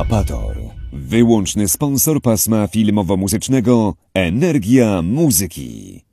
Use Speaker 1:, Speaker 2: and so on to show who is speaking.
Speaker 1: Apator. Wyłączny sponsor pasma filmowo-muzycznego Energia Muzyki.